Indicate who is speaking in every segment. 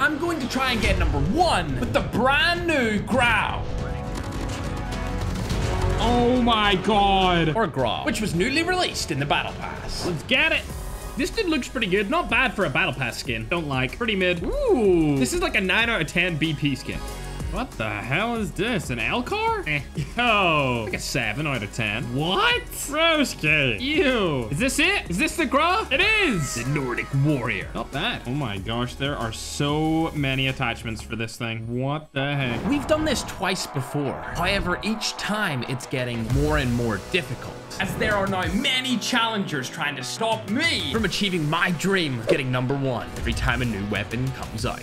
Speaker 1: I'm going to try and get number one with the brand new Grau.
Speaker 2: Oh my god.
Speaker 1: Or Grau, which was newly released in the Battle Pass.
Speaker 2: Let's get it. This dude looks pretty good. Not bad for a Battle Pass skin. Don't like. Pretty mid. Ooh. This is like a 9 out of 10 BP skin. What the hell is this? An L car? Eh. Yo. Like a 7 out of 10. What? Broski. Ew. Is this it? Is this the Grau? It is.
Speaker 1: The Nordic Warrior.
Speaker 2: Not bad. Oh my gosh. There are so many attachments for this thing. What the heck?
Speaker 1: We've done this twice before. However, each time it's getting more and more difficult. As there are now many challengers trying to stop me from achieving my dream of getting number one every time a new weapon comes out.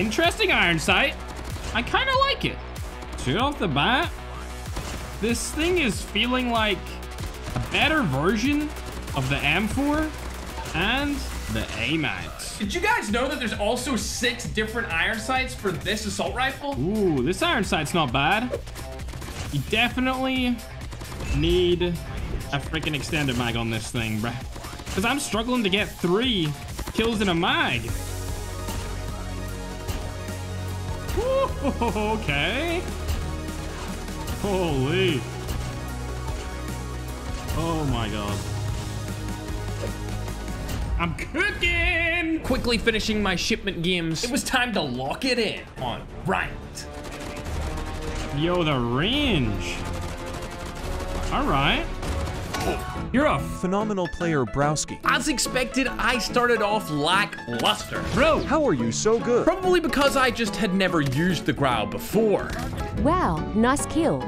Speaker 2: Interesting iron sight. I kind of like it. Straight off the bat, this thing is feeling like a better version of the M4 and the AMAX.
Speaker 1: Did you guys know that there's also six different iron sights for this assault rifle?
Speaker 2: Ooh, this iron sight's not bad. You definitely need a freaking extended mag on this thing, bruh. Because I'm struggling to get three kills in a mag. Okay. Holy. Oh my god. I'm cooking!
Speaker 1: Quickly finishing my shipment games, it was time to lock it in on right.
Speaker 2: Yo, the range. All right. You're a
Speaker 3: Phenomenal player Browski.
Speaker 1: As expected, I started off lackluster.
Speaker 2: bro.
Speaker 3: How are you so good?
Speaker 1: Probably because I just had never used the Grau before.
Speaker 4: Wow, nice kill.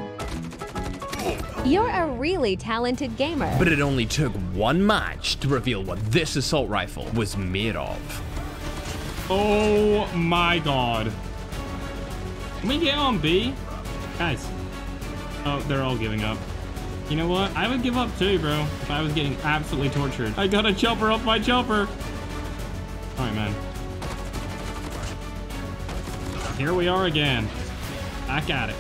Speaker 4: You're a really talented gamer.
Speaker 1: But it only took one match to reveal what this assault rifle was made of.
Speaker 2: Oh my god. Can we get on B? Guys. Oh, they're all giving up. You know what? I would give up too, bro, if I was getting absolutely tortured. I got a chopper off my chopper. All right, man. Here we are again. Back at it.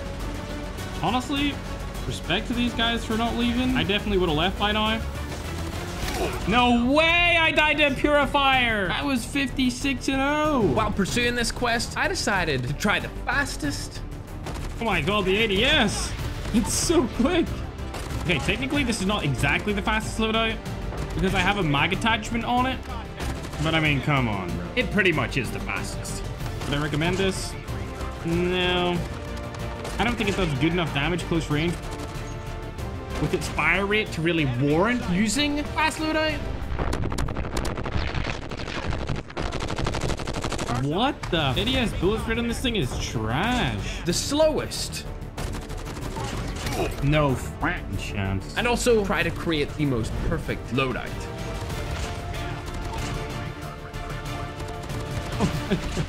Speaker 2: Honestly, respect to these guys for not leaving. I definitely would have left by now. No way I died to a purifier. I was 56 and 0.
Speaker 1: While pursuing this quest, I decided to try the fastest.
Speaker 2: Oh my god, the ADS. It's so quick. Okay, technically this is not exactly the fastest loadout because I have a mag attachment on it. But I mean, come on, bro. It pretty much is the fastest. Would I recommend this? No. I don't think it does good enough damage close range with its fire rate to really warrant using fast loadout. What the? ADS bullet rate on this thing is trash.
Speaker 1: The slowest.
Speaker 2: No fucking chance.
Speaker 1: And also try to create the most perfect loadout.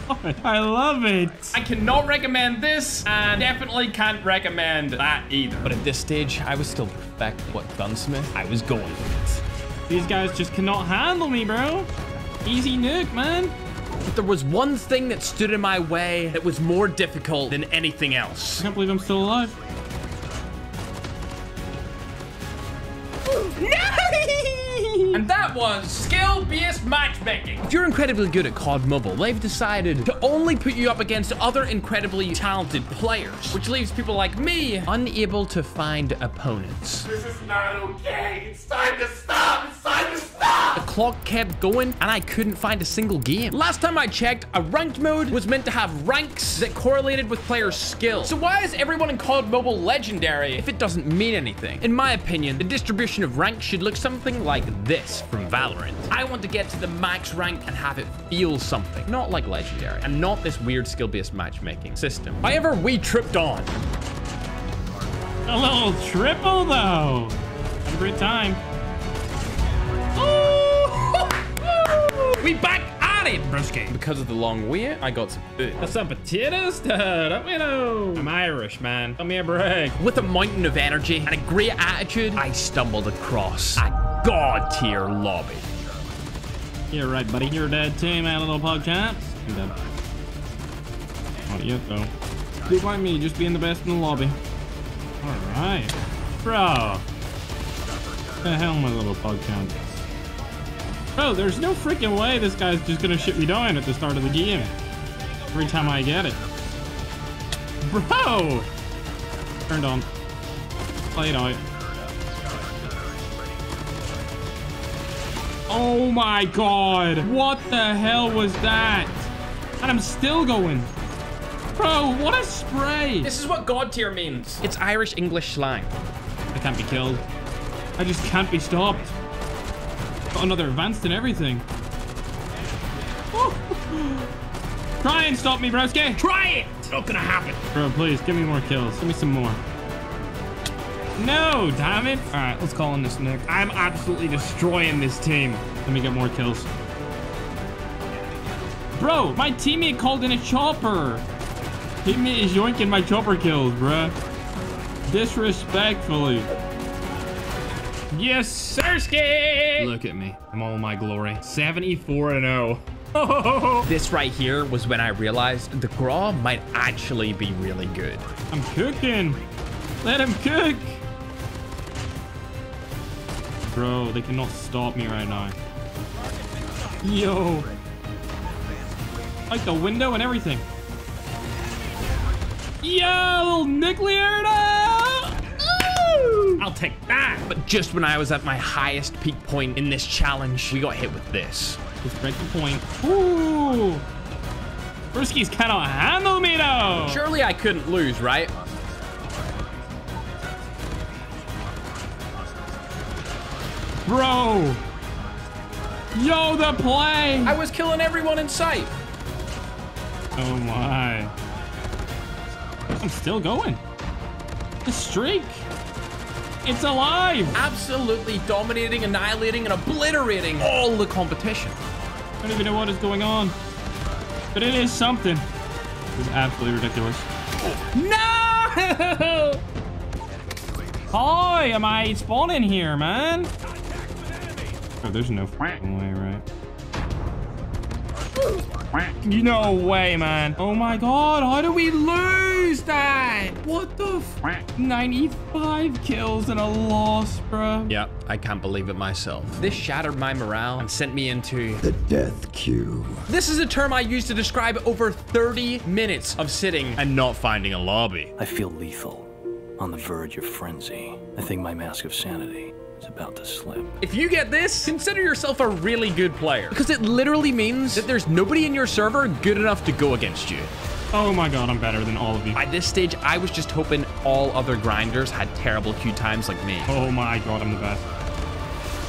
Speaker 2: Oh my god, I love it.
Speaker 1: I cannot recommend this and definitely can't recommend that either. But at this stage, I was still perfect what gunsmith I was going with.
Speaker 2: These guys just cannot handle me, bro. Easy nuke, man.
Speaker 1: But there was one thing that stood in my way that was more difficult than anything else.
Speaker 2: I can't believe I'm still alive.
Speaker 1: And that was skill-based matchmaking. If you're incredibly good at COD Mobile, they've decided to only put you up against other incredibly talented players, which leaves people like me unable to find opponents.
Speaker 5: This is not okay. It's time to stop. It's time to stop.
Speaker 1: The clock kept going and I couldn't find a single game. Last time I checked, a ranked mode was meant to have ranks that correlated with players' skill. So why is everyone in COD Mobile legendary if it doesn't mean anything? In my opinion, the distribution of ranks should look something like this from Valorant. I want to get to the max rank and have it feel something, not like legendary, and not this weird skill-based matchmaking system. However, we tripped on.
Speaker 2: A little triple, though. Every time.
Speaker 1: We back at it, Brusky. Because of the long wait, I got some food.
Speaker 2: That's some potatoes, dude. Let me know. I'm Irish, man. Come a break.
Speaker 1: With a mountain of energy and a great attitude, I stumbled across a god tier lobby.
Speaker 2: You're right, buddy. You're dead too, man, little pug chaps. You're dead. Not yet, though. Do like me, just being the best in the lobby. All right. Bro. The hell, my little pug champ. Bro, there's no freaking way this guy's just gonna shit me down at the start of the game. Every time I get it. Bro! Turned on. Played out. Oh my god! What the hell was that? And I'm still going. Bro, what a spray!
Speaker 1: This is what God tier means. It's Irish English slang.
Speaker 2: I can't be killed. I just can't be stopped. Another advanced and everything. Try and stop me, broski.
Speaker 1: Try it! It's not gonna happen.
Speaker 2: Bro, please, give me more kills. Give me some more. No, damn it. All right, let's call in this Nick. I'm absolutely destroying this team. Let me get more kills. Bro, my teammate called in a chopper. Teammate is yoinking my chopper kills, bruh. Disrespectfully. Yes, sirski! Look at me. I'm all my glory. 74 and 0.
Speaker 1: This right here was when I realized the Grau might actually be really good.
Speaker 2: I'm cooking. Let him cook. Bro, they cannot stop me right now. Yo. Like the window and everything. Yo, little nuclear. I'll take that.
Speaker 1: But just when I was at my highest peak point in this challenge, we got hit with this.
Speaker 2: Let's break the point. Ooh. Briskies cannot handle me though.
Speaker 1: Surely I couldn't lose, right?
Speaker 2: Bro. Yo, the play.
Speaker 1: I was killing everyone in sight.
Speaker 2: Oh my. I'm still going. The streak. It's alive.
Speaker 1: Absolutely dominating, annihilating, and obliterating all the competition.
Speaker 2: I don't even know what is going on. But it is something. This is absolutely ridiculous. No! Hi, am I spawning here, man? Oh, there's no way, right? No way, man. Oh my god, how do we lose that? What the f 95 kills and a loss, bro.
Speaker 1: Yep, I can't believe it myself. This shattered my morale and sent me into
Speaker 6: The death queue.
Speaker 1: This is a term I use to describe over 30 minutes of sitting and not finding a lobby.
Speaker 7: I feel lethal, on the verge of frenzy. I think my mask of sanity is about to slip.
Speaker 1: If you get this, consider yourself a really good player because it literally means that there's nobody in your server good enough to go against you.
Speaker 2: Oh my god, I'm better than all of you.
Speaker 1: By this stage, I was just hoping all other grinders had terrible queue times like me.
Speaker 2: Oh my god, I'm the best.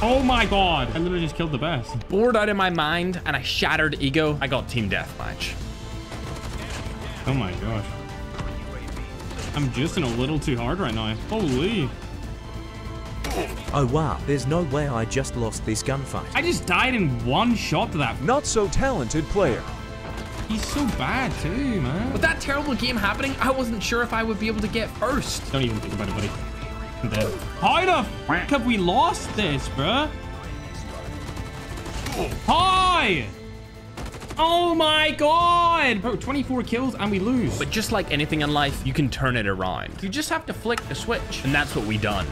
Speaker 2: Oh my god. I literally just killed the best.
Speaker 1: Bored out of my mind and I shattered ego, I got team deathmatch.
Speaker 2: Oh my gosh. I'm just in a little too hard right now. Holy.
Speaker 3: Oh wow, there's no way I just lost this gunfight.
Speaker 2: I just died in one shot to that.
Speaker 3: Not so talented player.
Speaker 2: He's so bad too, man.
Speaker 1: With that terrible game happening, I wasn't sure if I would be able to get first.
Speaker 2: Don't even think about it, buddy. I'm dead. How the f have we lost this, bruh? Hi! Oh my god! Bro, 24 kills and we lose.
Speaker 1: But just like anything in life, you can turn it around. You just have to flick the switch, and that's what we done.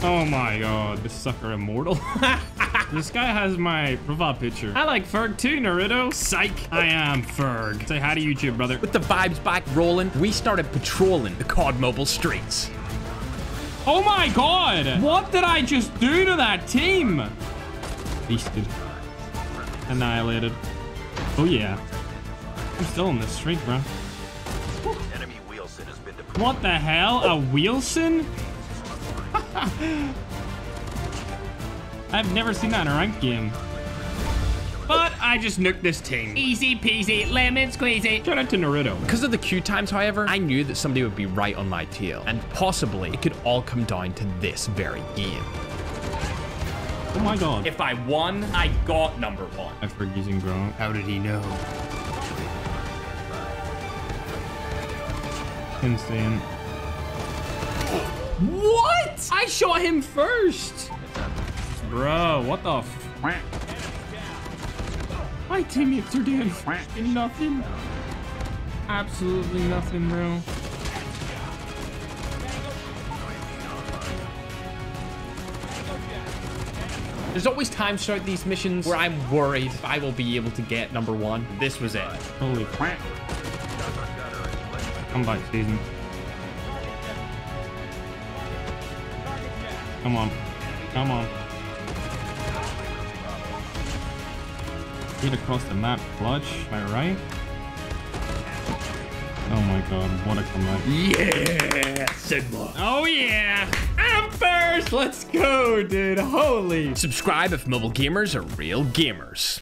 Speaker 2: Oh my god, this sucker immortal. this guy has my profile picture. I like Ferg too, Naruto. Psych. I am Ferg. Say hi to YouTube, brother.
Speaker 1: With the vibes back rolling, we started patrolling the COD Mobile streets.
Speaker 2: Oh my god! What did I just do to that team? Beasted. Annihilated. Oh yeah. I'm still in this streak, bro.
Speaker 5: Enemy Wilson has been
Speaker 2: What the hell? A Wilson? I've never seen that in a ranked game. But I just nuked this team. Easy peasy, lemon squeezy. Shout out to Naruto.
Speaker 1: Because of the queue times, however, I knew that somebody would be right on my tail. And possibly, it could all come down to this very game.
Speaker 2: Oh my god.
Speaker 1: If I won, I got number one.
Speaker 2: I forgot using Gronk. How did he know? Insane. What? I shot him first. Bro, what the My teammates are doing nothing. Absolutely nothing, bro.
Speaker 1: There's always times throughout these missions where I'm worried if I will be able to get number one. This was it.
Speaker 2: Holy crap. Come back, season. Come on. Come on. Get across the map, clutch. Am I right? Oh my god, what a comeback.
Speaker 1: Yeah, Sigma.
Speaker 2: Oh yeah! I'm first! Let's go, dude. Holy.
Speaker 1: Subscribe if mobile gamers are real gamers.